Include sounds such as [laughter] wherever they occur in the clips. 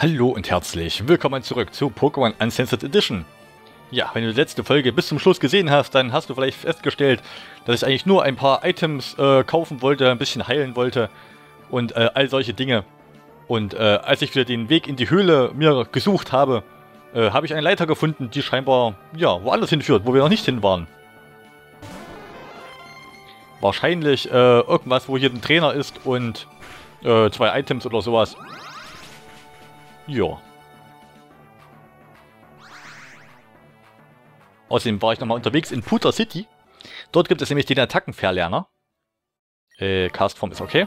Hallo und herzlich willkommen zurück zu Pokémon Uncensored Edition. Ja, wenn du die letzte Folge bis zum Schluss gesehen hast, dann hast du vielleicht festgestellt, dass ich eigentlich nur ein paar Items äh, kaufen wollte, ein bisschen heilen wollte und äh, all solche Dinge. Und äh, als ich wieder den Weg in die Höhle mir gesucht habe, äh, habe ich eine Leiter gefunden, die scheinbar, ja, woanders hinführt, wo wir noch nicht hin waren. Wahrscheinlich äh, irgendwas, wo hier ein Trainer ist und äh, zwei Items oder sowas. Ja. Außerdem war ich nochmal unterwegs in Puter City. Dort gibt es nämlich den Attackenverlerner. Äh, Castform ist okay.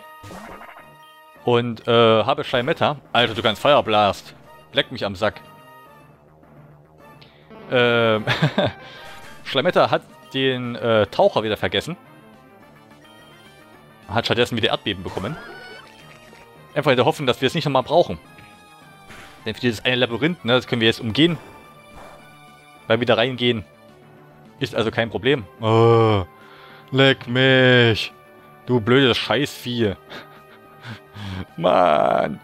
Und äh, habe Schleimetta. Alter, du kannst Feuerblast. Leck mich am Sack. Ähm, [laughs] Schleimetta hat den äh, Taucher wieder vergessen. Hat stattdessen wieder Erdbeben bekommen. Einfach in der Hoffnung, dass wir es nicht nochmal brauchen. Denn für dieses eine Labyrinth, ne, das können wir jetzt umgehen. Weil wir da reingehen. Ist also kein Problem. Oh, leck mich. Du blödes Scheißvieh. Mann.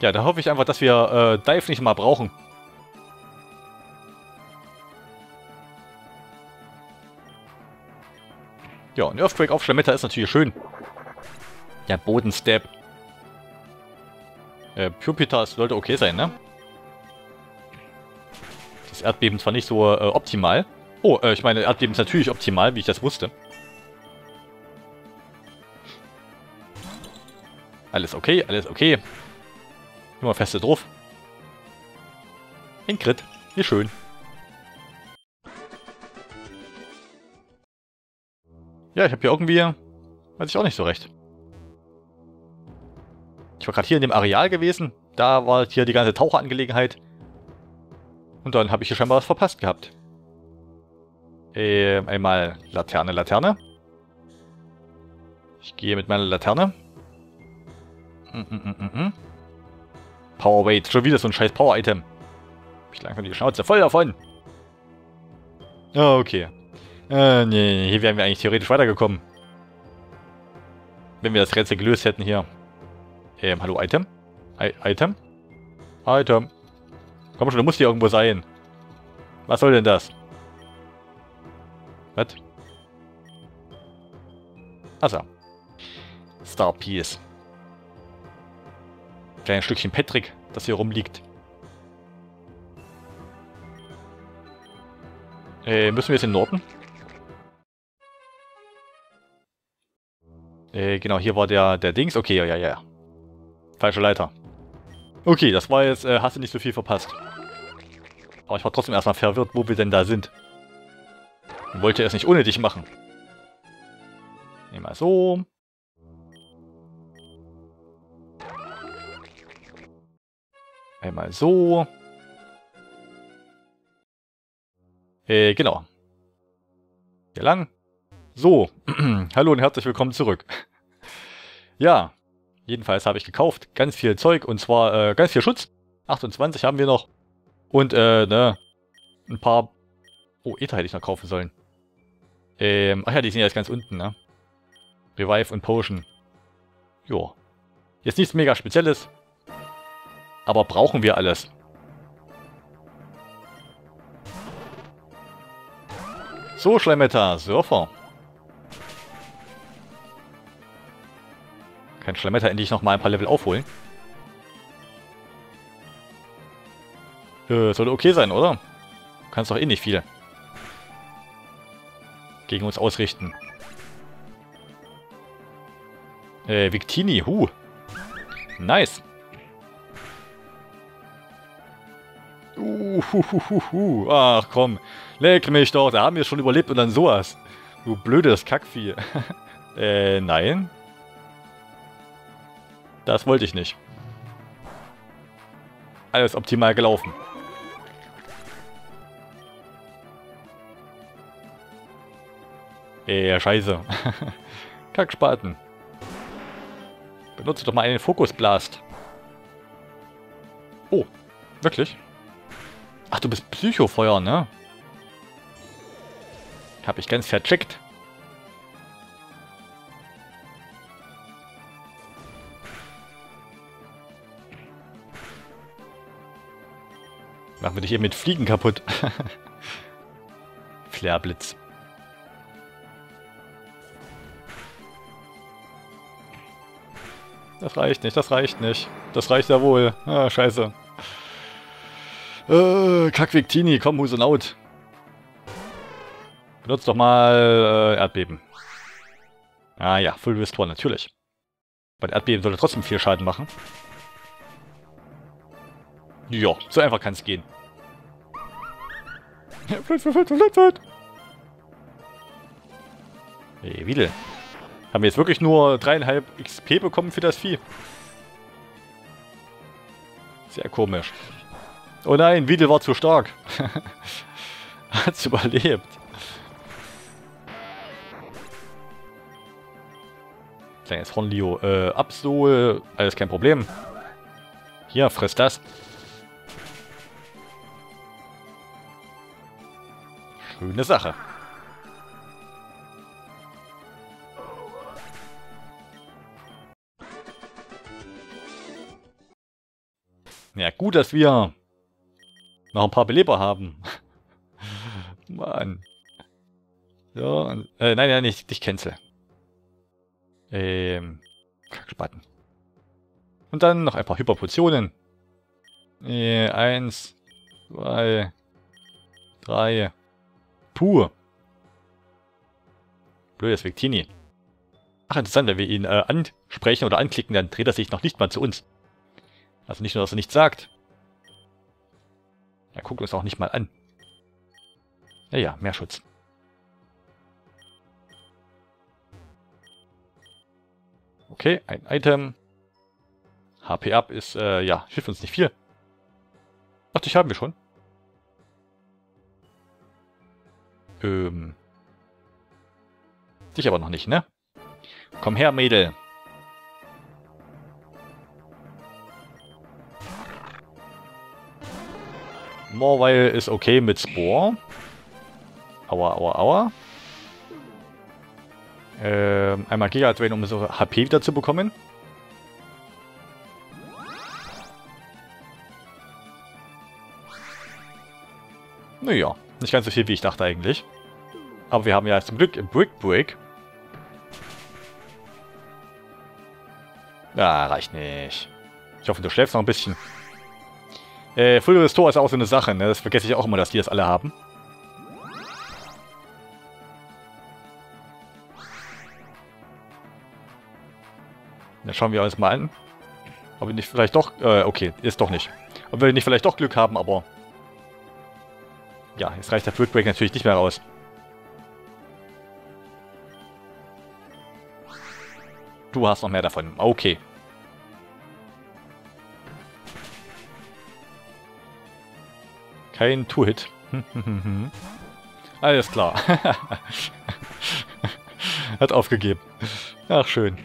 Ja, da hoffe ich einfach, dass wir äh, Dive nicht mal brauchen. Ja, ein Earthquake auf Schlametta ist natürlich schön. Ja, Bodenstep. Äh, Pupitas sollte okay sein, ne? Das Erdbeben zwar nicht so äh, optimal. Oh, äh, ich meine, Erdbeben ist natürlich optimal, wie ich das wusste. Alles okay, alles okay. Immer feste drauf. Ein Crit. Wie schön. Ja, ich habe hier irgendwie... Weiß ich auch nicht so recht. Ich war gerade hier in dem Areal gewesen. Da war hier die ganze Taucherangelegenheit. Und dann habe ich hier scheinbar was verpasst gehabt. Ähm, einmal Laterne, Laterne. Ich gehe mit meiner Laterne. Mm -mm -mm, mm, mm. Power Weight. Schon wieder so ein scheiß Power-Item. Ich langsam die Schnauze voll davon. Oh, okay. Äh, nee, hier wären wir eigentlich theoretisch weitergekommen. Wenn wir das Rätsel gelöst hätten hier. Ähm, hallo, Item? I Item? Item. Komm schon, du musst hier irgendwo sein. Was soll denn das? Was? Achso. Star Piece. Kleines Stückchen Patrick, das hier rumliegt. Äh, müssen wir jetzt in den Norden? Äh, genau, hier war der, der Dings. Okay, ja, ja, ja. Falsche Leiter. Okay, das war jetzt, äh, hast du nicht so viel verpasst. Aber ich war trotzdem erstmal verwirrt, wo wir denn da sind. Und wollte es nicht ohne dich machen. Nehmen wir so. Einmal so. Äh, genau. Hier lang. So. [clears throat] Hallo und herzlich willkommen zurück. [laughs] ja. Jedenfalls habe ich gekauft ganz viel Zeug und zwar äh, ganz viel Schutz. 28 haben wir noch. Und, äh, ne, ein paar... Oh, Ether hätte ich noch kaufen sollen. Ähm, ach ja, die sind jetzt ganz unten, ne? Revive und Potion. Jo. Jetzt nichts mega Spezielles. Aber brauchen wir alles? So, Schleimetta, Surfer. Kann Schleimetta endlich noch mal ein paar Level aufholen? Äh, sollte okay sein, oder? Du kannst doch eh nicht viel gegen uns ausrichten. Äh, Victini, hu. Nice. Uhuhuhu. Ach komm, leck mich doch, da haben wir schon überlebt und dann sowas. Du blödes Kackvieh. [laughs] äh, nein. Das wollte ich nicht. Alles optimal gelaufen. Äh, scheiße. [laughs] Kackspaten. Benutze doch mal einen Fokusblast. Oh, wirklich? Ach, du bist Psychofeuer, ne? Hab ich ganz vercheckt. Machen wir dich eben mit Fliegen kaputt. [laughs] Flairblitz. Das reicht nicht, das reicht nicht. Das reicht ja wohl. Ah, scheiße. Äh, Kackwigtini, komm, Husenaut. Benutzt doch mal äh, Erdbeben. Ah ja, Full Restore, natürlich. Bei Erdbeben sollte trotzdem viel Schaden machen. Ja, so einfach kann es gehen. Hey, Wiedel. Haben wir jetzt wirklich nur dreieinhalb XP bekommen für das Vieh? Sehr komisch. Oh nein, Wiedel war zu stark. [laughs] Hat's überlebt. Kleines Hornlio. Äh, Absol. Alles kein Problem. Hier, friss das. Schöne Sache. Ja, gut, dass wir noch ein paar Beleber haben. [laughs] Mann. Ja, äh, nein, nein, nicht, nicht cancel. Ähm, Kackspatten. Und dann noch ein paar Hyperpotionen. Äh, eins, zwei, drei. Puh. Blödes Victini. Ach, interessant, wenn wir ihn äh, ansprechen oder anklicken, dann dreht er sich noch nicht mal zu uns. Also nicht nur, dass er nichts sagt. Er guckt uns auch nicht mal an. Ja, ja, mehr Schutz. Okay, ein Item. HP up ist, äh, ja, hilft uns nicht viel. Ach, dich haben wir schon. Ähm. Dich aber noch nicht, ne? Komm her, Mädel. Morweil ist okay mit Spore. Aua, aua, aua. Ähm, einmal Giga Drain, um so HP wieder zu bekommen. Naja, nicht ganz so viel, wie ich dachte eigentlich. Aber wir haben ja zum Glück Brick Break. Ja, reicht nicht. Ich hoffe, du schläfst noch ein bisschen. Äh, Full Restore ist auch so eine Sache, ne? Das vergesse ich auch immer, dass die das alle haben. Dann schauen wir uns mal an. Ob wir nicht vielleicht doch... Äh, okay, ist doch nicht. Ob wir nicht vielleicht doch Glück haben, aber... Ja, jetzt reicht der Fruit Break natürlich nicht mehr raus. Du hast noch mehr davon. Okay. Kein Two-Hit. [laughs] Alles klar. [laughs] Hat aufgegeben. Ach, schön.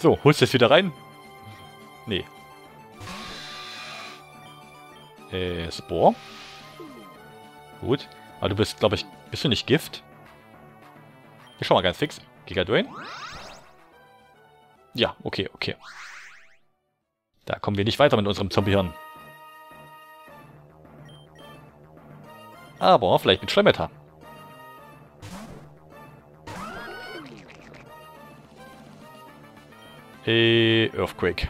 So, holst du es wieder rein? Nee. Äh, Spore. Gut. Aber du bist, glaube ich, bist du nicht Gift? Ich schau mal ganz fix. Giga Drain? Ja, okay, okay. Da kommen wir nicht weiter mit unserem Zombie-Hirn. Aber vielleicht mit Schleimwetter. Äh, Earthquake.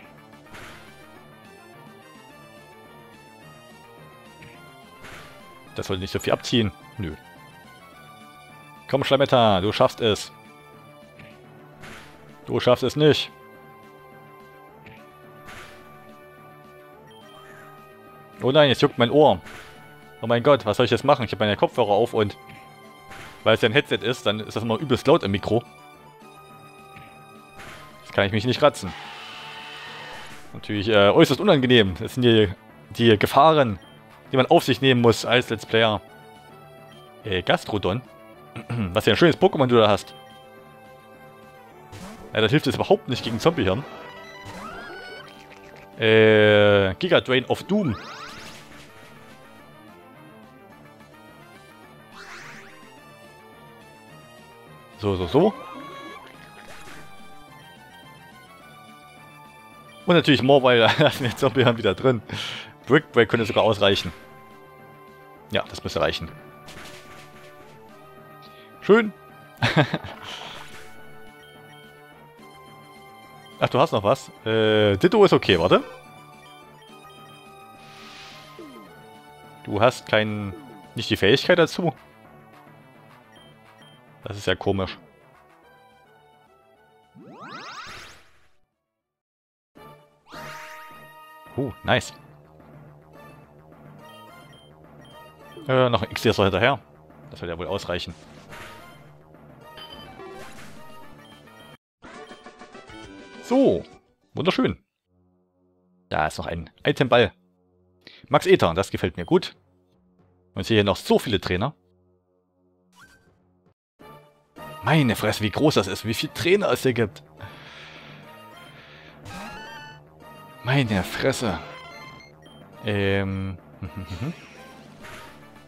Das sollte nicht so viel abziehen. Nö. Komm, Schleimwetter, du schaffst es. Du schaffst es nicht. Oh nein, jetzt juckt mein Ohr. Oh mein Gott, was soll ich jetzt machen? Ich habe meine Kopfhörer auf und... Weil es ja ein Headset ist, dann ist das immer übelst laut im Mikro. Jetzt kann ich mich nicht ratzen. Natürlich äh, äußerst unangenehm. Das sind die, die Gefahren, die man auf sich nehmen muss als Let's Player. Äh, Gastrodon? [clears throat] Was für ein schönes Pokémon du da hast. Ja, das hilft jetzt überhaupt nicht gegen Zombiehirn. Äh, Giga Drain of Doom. So, so, so. Und natürlich [laughs] da lassen wir Zombie wieder drin. Brick Break könnte sogar ausreichen. Ja, das müsste reichen. Schön. [laughs] Ach, du hast noch was? Äh, Ditto ist okay, warte. Du hast kein... nicht die Fähigkeit dazu? Das ist ja komisch. Uh, nice. Äh, noch ein XD so hinterher. Das wird ja wohl ausreichen. So, wunderschön. Da ist noch ein Itemball. Max Ether, das gefällt mir gut. Und sehe hier noch so viele Trainer. Meine Fresse, wie groß das ist, wie viele Trainer es hier gibt. Meine Fresse. Ähm. [laughs]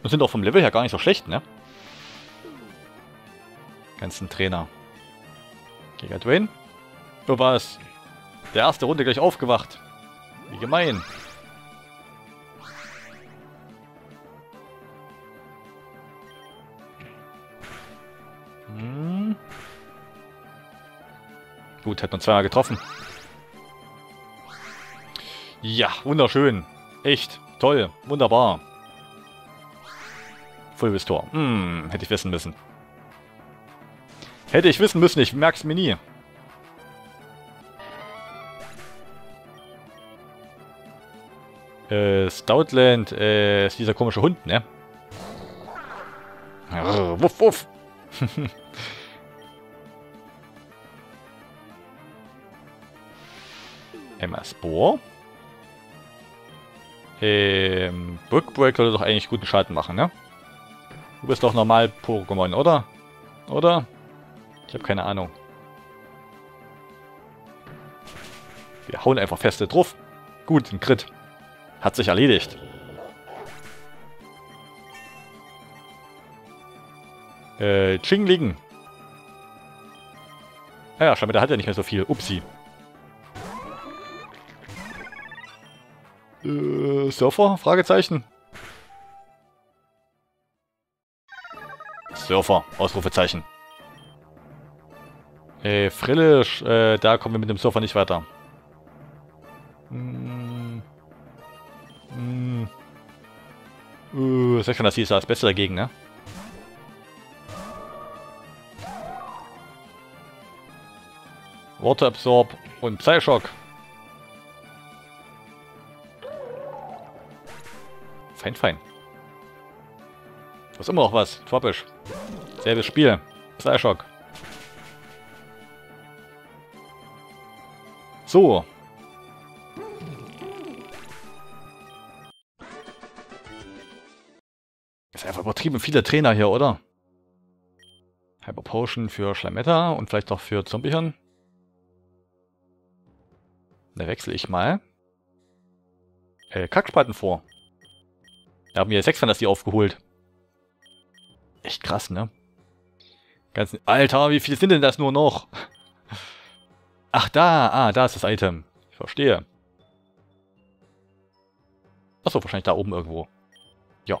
Und sind auch vom Level her gar nicht so schlecht, ne? Ganzen Trainer. Giga Dwayne. Du warst der erste Runde gleich aufgewacht. Wie gemein. Hm. Gut, hat nur zweimal getroffen. Ja, wunderschön. Echt. Toll. Wunderbar. Full Restore. Hm, hätte ich wissen müssen. Hätte ich wissen müssen, ich merk's mir nie. Äh, Stoutland äh, ist dieser komische Hund, ne? Rrr, wuff, wuff. [laughs] Emma Spore. Ähm, Brickbreak sollte doch eigentlich guten Schaden machen, ne? Du bist doch normal Pokémon, oder? Oder? Ich habe keine Ahnung. Wir hauen einfach feste drauf. Gut, ein Crit. Hat sich erledigt. Äh, Chingling. Ah ja, scheinbar, der hat ja nicht mehr so viel. Upsi. Äh, Surfer? Fragezeichen. Surfer, Ausrufezeichen. Äh, Frillisch, äh, da kommen wir mit dem Surfer nicht weiter. Hm. Hm. Uh, sag schon, das hier ist das Beste dagegen, ne? Water Absorb und Psyshock. Fein, fein. Du hast immer noch was. Tropisch. Selbes Spiel. Psyshock. So. Ist einfach übertrieben viele Trainer hier, oder? Hyper Potion für Schlametta und vielleicht auch für Zombiehirn. Da wechsle ich mal. Äh, Kackspaten vor. Da haben wir sechs Fantasie aufgeholt. Echt krass, ne? Ganz, Alter, wie viele sind denn das nur noch? Ach, da. Ah, da ist das Item. Ich verstehe. Achso, wahrscheinlich da oben irgendwo. Ja.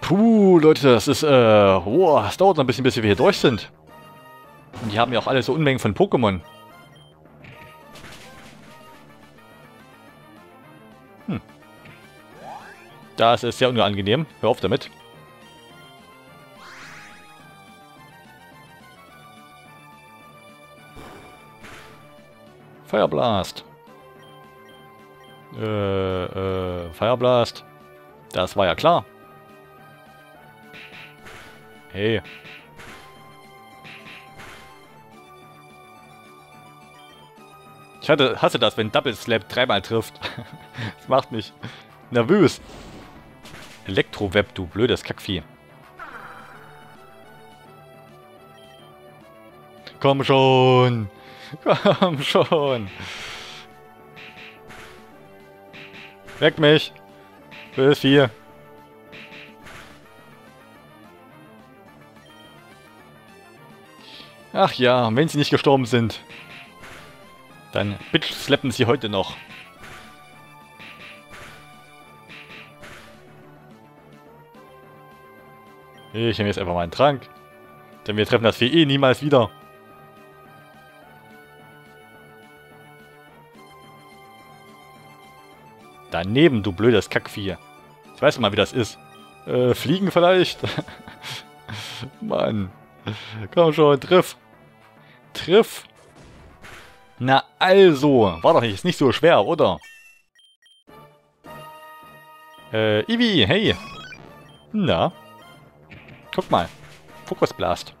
Puh, Leute, das ist, äh, wow, es dauert noch ein bisschen, bis wir hier durch sind. Und die haben ja auch alle so Unmengen von Pokémon. Das ist sehr unangenehm. Hör auf damit. Fireblast. Äh, äh, Fireblast. Das war ja klar. Hey. Ich hatte, hasse das, wenn Double Slap dreimal trifft. [laughs] das macht mich nervös. Elektroweb, du blödes Kackvieh. Komm schon. [laughs] Komm schon. Weg mich. Bös Vieh. Ach ja, wenn sie nicht gestorben sind, dann bitch slappen sie heute noch. Ich nehme jetzt einfach mal einen Trank. Denn wir treffen das Vieh eh niemals wieder. Daneben, du blödes Kackvieh. Ich weiß mal, wie das ist. Äh, fliegen vielleicht? [laughs] Mann. Komm schon, triff. Triff. Na also, war doch nicht, ist nicht so schwer, oder? Äh, Ivi, hey. Na? Guck mal. Focus Blast.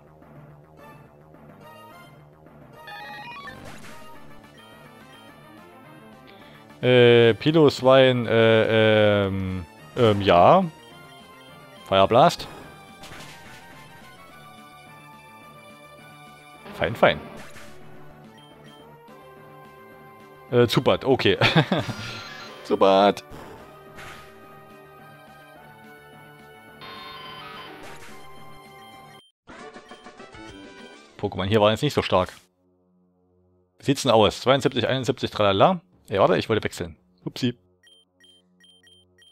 Äh, Piloswein, äh, ähm, ähm, ja. Feuerblast. Fein, fein. Äh, Zubat, okay. [laughs] Zubat. Pokémon hier war jetzt nicht so stark. Wie sieht's denn aus? 72, 71, tralala. Ey, warte, ich wollte wechseln. Upsi.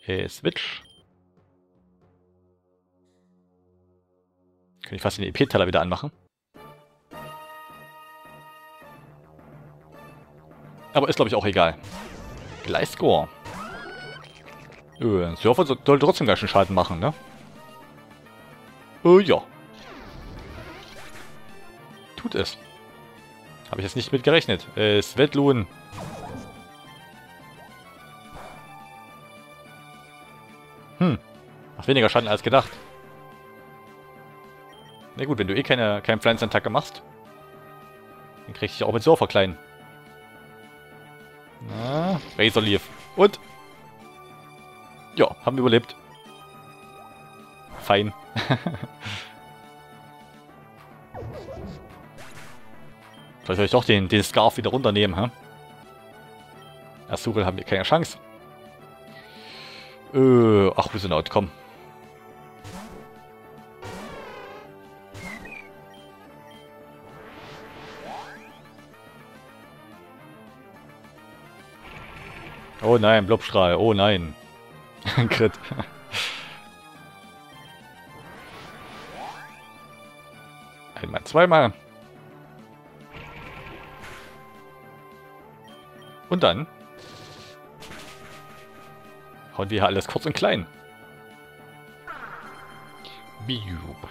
Hey, Switch. Kann ich fast den EP-Teller wieder anmachen. Aber ist, glaube ich, auch egal. Gleisscore. Öh, ein Surfer soll trotzdem gleich einen Schaden machen, ne? Äh, ja. Tut es. Habe ich jetzt nicht mit gerechnet. Äh, Svetlun. Hm. Macht weniger Schaden als gedacht. Na gut, wenn du eh keine, keine Pflanzenattacke machst, dann krieg ich auch mit Surfer klein. Na, Razor Leaf. Und? Ja, haben überlebt. Fein. [laughs] Vielleicht soll ich doch den, den Scarf wieder runternehmen, hä? Azurel haben wir keine Chance. Äh, ach, Out, komm. Oh nein, Blobstrahl. Oh nein. [laughs] Crit. Einmal, zweimal. Und dann hauen wir hier alles kurz und klein. Biub.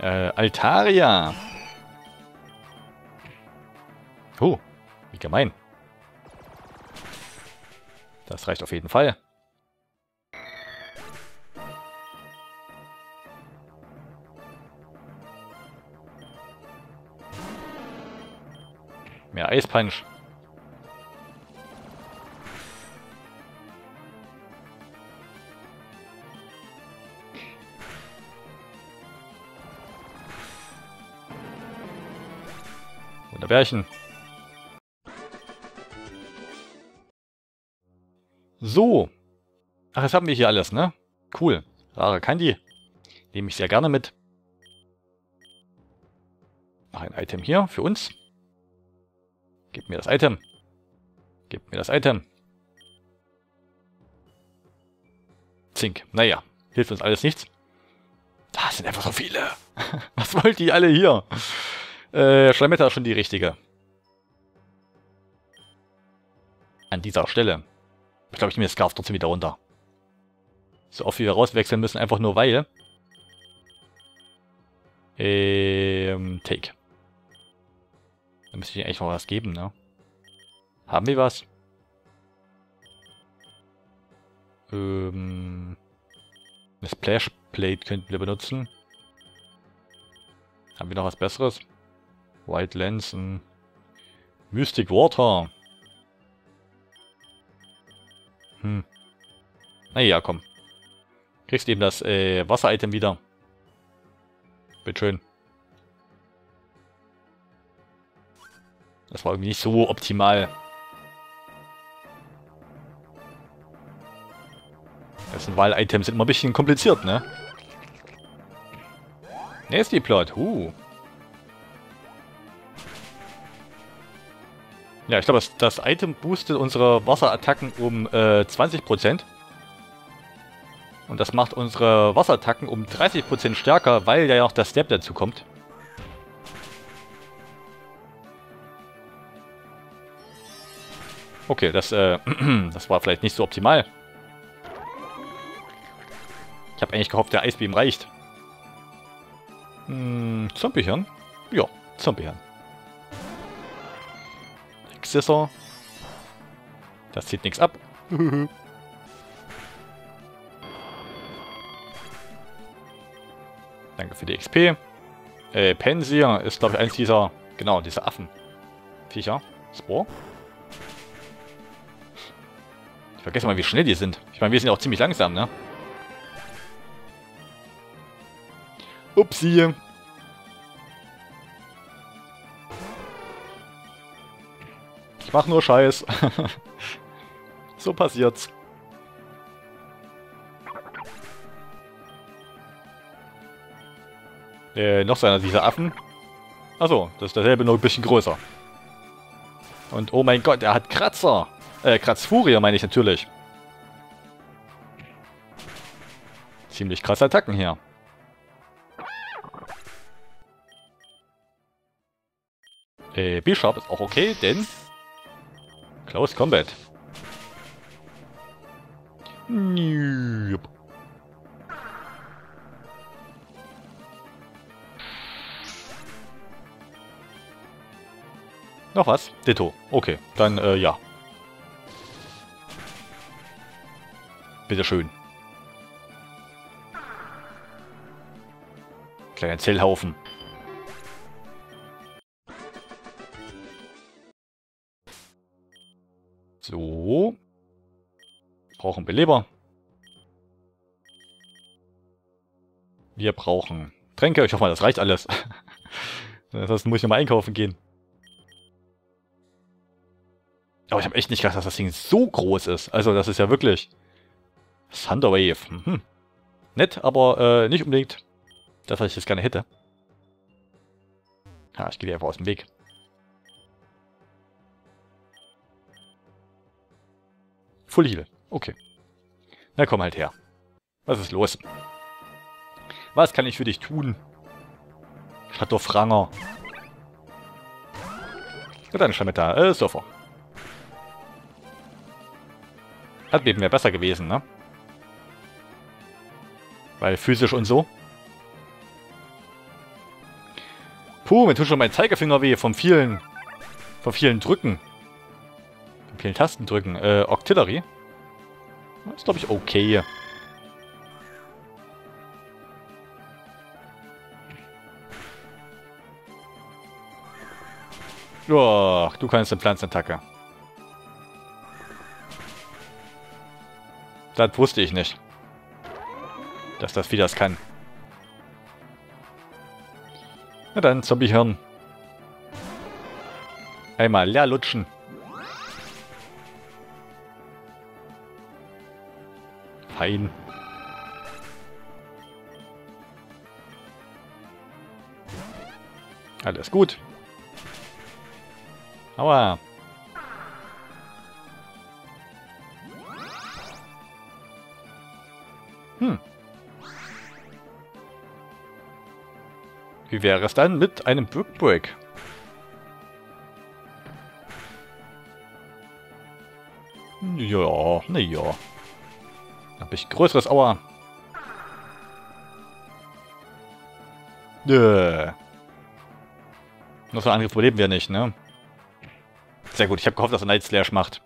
Äh, Altaria. Oh, wie gemein. Das reicht auf jeden Fall. Mehr Eispunch. Wunderbärchen. So. Ach, jetzt haben wir hier alles, ne? Cool. Rare Candy. Nehme ich sehr gerne mit. Noch ein Item hier für uns. Gib mir das Item. Gib mir das Item. Zink. Naja, hilft uns alles nichts. Da sind einfach so viele. [laughs] Was wollt ihr alle hier? Äh, Schlametta ist schon die richtige. An dieser Stelle. Ich glaube, ich nehme das Scarf trotzdem wieder runter. So oft wie wir rauswechseln müssen, einfach nur weil. Ähm, Take. Da müsste ich eigentlich noch was geben, ne? Haben wir was? Ähm, eine Splash Plate könnten wir benutzen. Haben wir noch was Besseres? White Lens, Mystic Water. Hm. Naja, komm. Kriegst eben das äh, Wasser-Item wieder. Bitteschön. Das war irgendwie nicht so optimal. Sind Wahl-Items sind immer ein bisschen kompliziert, ne? Nasty Plot, huh. Ja, ich glaube, das, das, Item boostet unsere Wasserattacken um äh, 20%. Und das macht unsere Wasserattacken um 30% stärker, weil ja noch der Step dazu kommt. Okay, das, äh, [clears throat] das war vielleicht nicht so optimal. Ich habe eigentlich gehofft, der Eisbeam reicht. Hm, Zombiehirn? Ja, Zombiehirn. Scissor. Das zieht nichts ab. [laughs] Danke für die XP. Äh, Pensier ist, glaube ich, eins dieser, genau, diese Affen. Viecher. Spore. Ich vergesse mal, wie schnell die sind. Ich meine, wir sind auch ziemlich langsam, ne? Upsi. Ich mach nur Scheiß. [laughs] so passiert's. Äh, noch so einer dieser Affen. Achso, das ist derselbe, nur ein bisschen größer. Und oh mein Gott, er hat Kratzer. Äh, Kratzfurie meine ich natürlich. Ziemlich krasse Attacken hier. Äh, Bishop ist auch okay, denn... Close Combat. Nope. Noch was? Ditto. Okay, dann äh, ja. Bitteschön. Kleiner Zellhaufen. So. Brauchen Beleber. Wir brauchen Tränke. Ich hoffe mal, das reicht alles. [laughs] Das muss ich nochmal einkaufen gehen. Aber ich habe echt nicht gedacht, dass das Ding so groß ist. Also das ist ja wirklich... Thunderwave. Mhm. Nett, aber äh, nicht unbedingt das, was ich jetzt gerne hätte. Ja, ich gehe einfach aus dem Weg. Full Heal. Okay. Na komm halt her. Was ist los? Was kann ich für dich tun? Chateau Franger. Und dann schon da. Äh, Surfer. Erdbeben wäre besser gewesen, ne? Weil physisch und so. Puh, mir tut schon mein Zeigefinger weh vom vielen, vom vielen Drücken vielen Tasten drücken. Äh, Octillery. ist, glaube ich, okay. Oh, du kannst eine Pflanzenattacke. Das wusste ich nicht. Dass das wie das kann. Na dann, Zombiehirn. Einmal leer lutschen. Fein. Alles gut. Aua. Hm. Wie wäre es dann mit einem Brick Ja, naja. Hab ich größeres Aua. Nö. Nur so ein Angriff überleben wir nicht, ne? Sehr gut, ich habe gehofft, dass er Night Slash macht.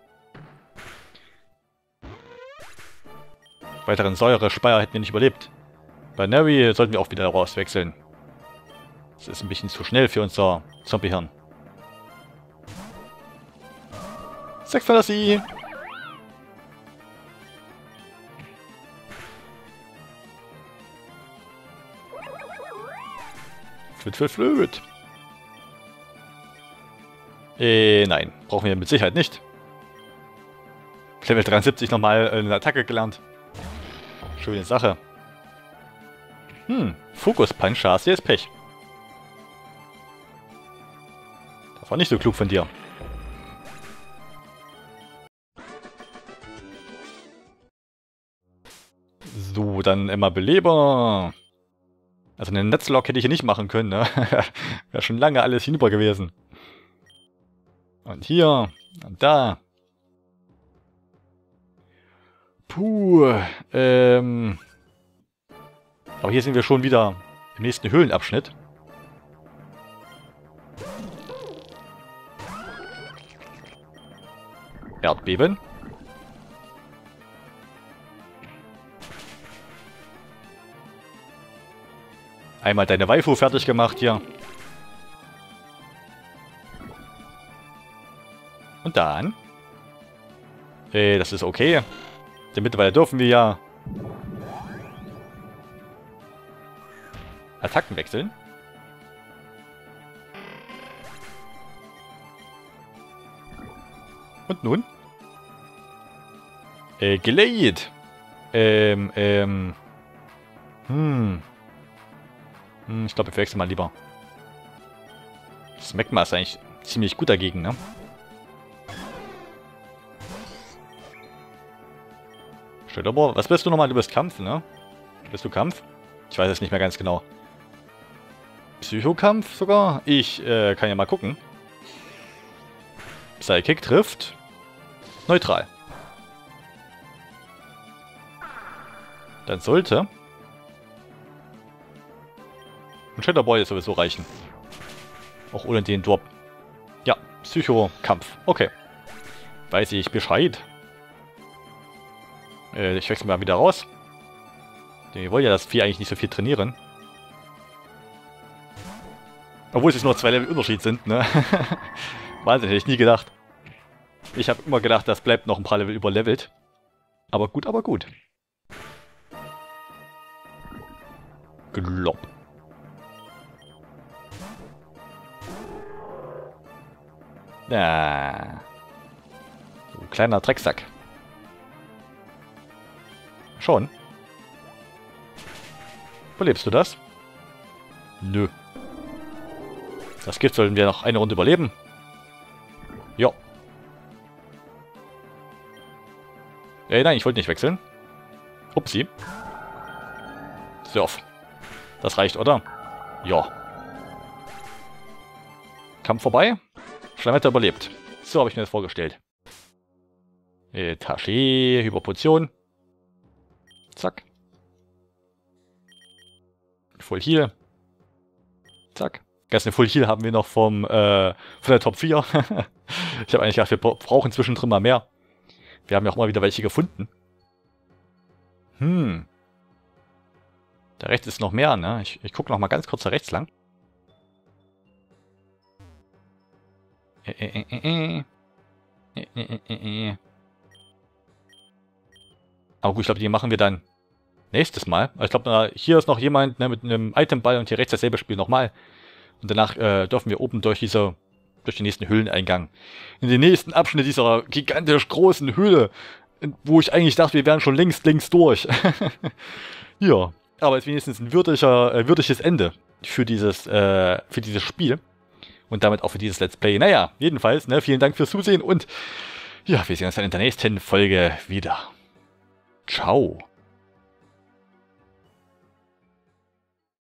Weiteren Säure-Speier hätten wir nicht überlebt. Bei Neri sollten wir auch wieder rauswechseln. Das ist ein bisschen zu schnell für unser Zombie-Hirn. Sex Fantasy! Flöt, flöt, flöt. Äh, nein. Brauchen wir mit Sicherheit nicht. Level 73 nochmal eine Attacke gelernt. Schöne Sache. Hm, Fokus Punch, hast du jetzt Pech. Das war nicht so klug von dir. So, dann immer Beleber. Also einen Netzlock hätte ich hier nicht machen können, ne? [laughs] Wäre schon lange alles hinüber gewesen. Und hier. Und da. Puh. Ähm. Aber hier sind wir schon wieder im nächsten Höhlenabschnitt. Erdbeben. Einmal deine Waifu fertig gemacht hier. Und dann. Äh, das ist okay. Denn mittlerweile dürfen wir ja Attacken wechseln. Und nun? Äh, Glade. Ähm, ähm. Hm. Hm, ich glaube, ich wechsle mal lieber. Das Magma ist eigentlich ziemlich gut dagegen, ne? Steht aber, was bist du nochmal? Du bist Kampf, ne? Bist du Kampf? Ich weiß es nicht mehr ganz genau. Psychokampf sogar? Ich äh, kann ja mal gucken. Psychic trifft. Neutral. Dann sollte ein Shadow Boy ist sowieso reichen. Auch ohne den Drop. Ja, Psycho-Kampf. Okay. Weiß ich Bescheid. Äh, ich wechsle mal wieder raus. Denn wir wollen ja das Vieh eigentlich nicht so viel trainieren. Obwohl es jetzt nur zwei Level Unterschied sind, ne? [laughs] Wahnsinn, hätte ich nie gedacht. Ich habe immer gedacht, das bleibt noch ein paar Level überlevelt. Aber gut, aber gut. Glopp. Ja. Du kleiner Drecksack. Schon. Überlebst du das? Nö. Das geht, sollten wir noch eine Runde überleben. Ja. Ey, nein, ich wollte nicht wechseln. Upsi. Surf. Das reicht, oder? Ja. Kampf vorbei. Schlametta überlebt. So habe ich mir das vorgestellt. Äh, Tasche, Hyperpotion. Zack. Full Heal. Zack. Eine Full Heal haben wir noch vom, äh, von der Top 4. [laughs] ich habe eigentlich gedacht, wir brauchen zwischendrin mal mehr. Wir haben ja auch mal wieder welche gefunden. Hm. Da rechts ist noch mehr, ne? Ich, ich gucke noch mal ganz kurz da rechts lang. Aber gut, ich glaube, die machen wir dann nächstes Mal. Ich glaube, hier ist noch jemand ne, mit einem Itemball und hier rechts dasselbe Spiel nochmal. Und danach äh, dürfen wir oben durch diese, durch den nächsten Höhleneingang. In den nächsten Abschnitt dieser gigantisch großen Höhle, wo ich eigentlich dachte, wir wären schon längst, längst durch. [laughs] ja, aber es ist wenigstens ein würdiger, äh, würdiges Ende für dieses, äh, für dieses Spiel und damit auch für dieses Let's Play. Naja, jedenfalls, ne, vielen Dank fürs Zusehen und ja, wir sehen uns dann in der nächsten Folge wieder. Ciao.